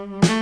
Mm-hmm.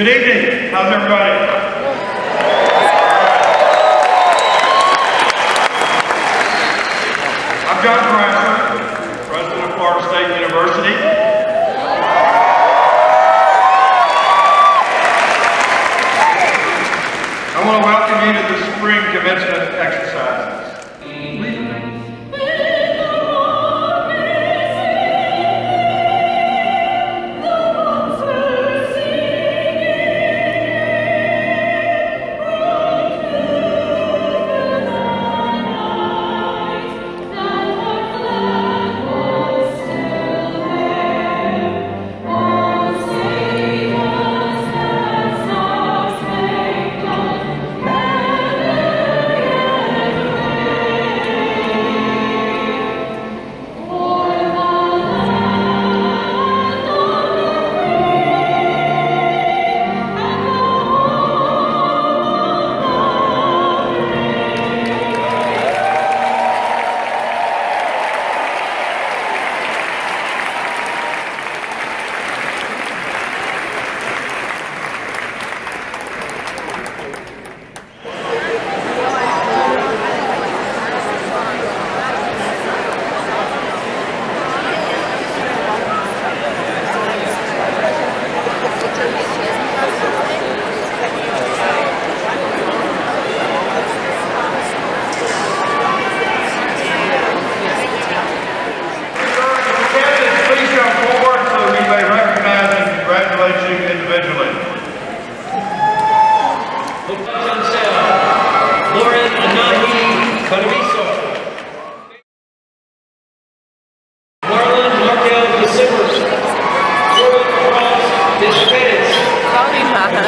Good evening. How's everybody? John Brasher,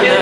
Yeah.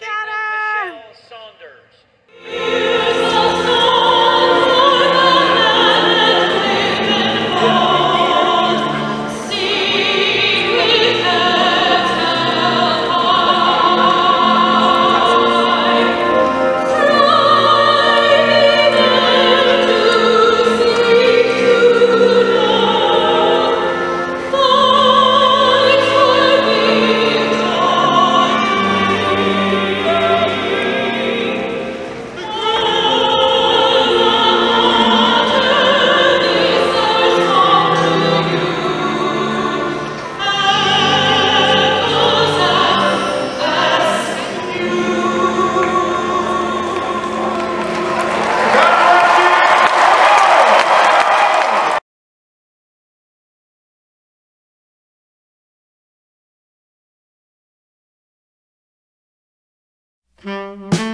Got him! Michelle Saunders. Mm-hmm.